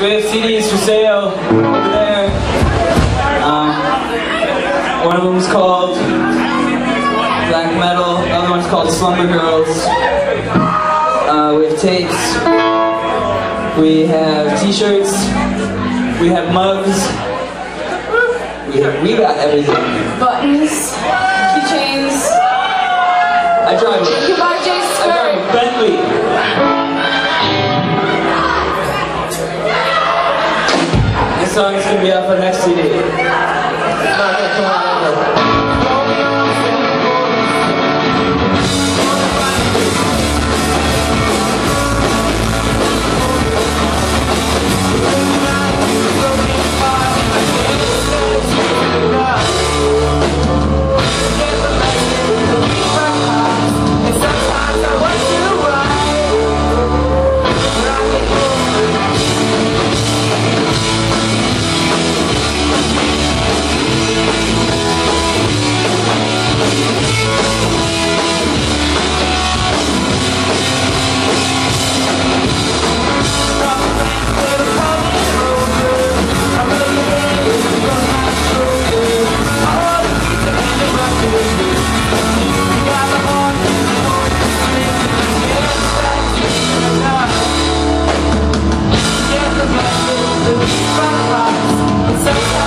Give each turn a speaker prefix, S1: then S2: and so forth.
S1: We have CDs for sale over there. Um, one of them is called Black Metal. The other one's called Slumber Girls. Uh, we have tapes. We have T-shirts. We have mugs. We have, we got everything.
S2: Buttons, keychains.
S1: I drive. Song is gonna be off our next CD.
S3: Sometimes